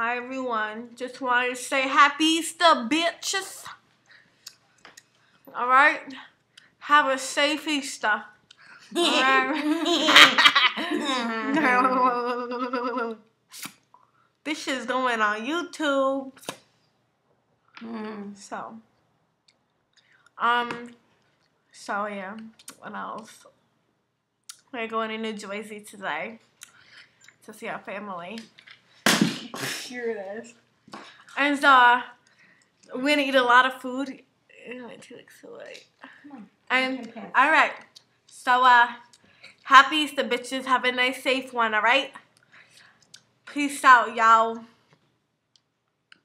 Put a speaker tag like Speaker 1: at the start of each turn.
Speaker 1: Hi everyone. Just wanted to say happy Easter, bitches. All right. Have a safe Easter. this is going on YouTube. So, um, so yeah. What else? We're going to New Jersey today to see our family. Here it is. And uh, we're gonna eat a lot of food. It looks so late. And all right. So uh, happy Easter, bitches. Have a nice, safe one. All right. Peace out, y'all.